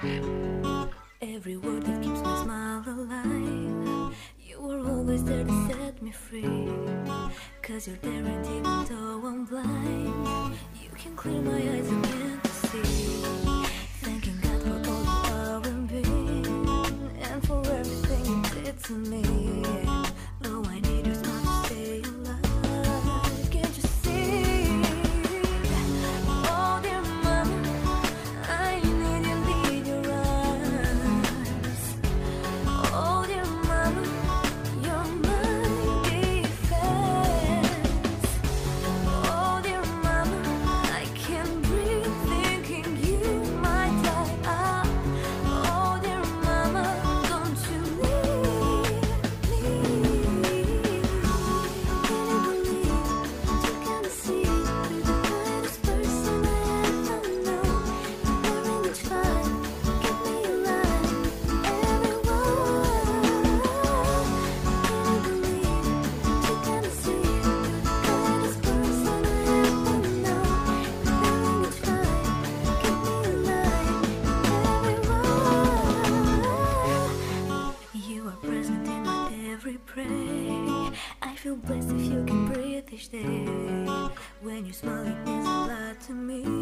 Every word that keeps my smile alive. You were always there to set me free. Cause you're there and even though I'm blind, you can clear my eyes and can't see. Thanking God for all you are and being, and for everything you did to me. feel blessed if you can breathe each day. When you smile, it means a lot to me.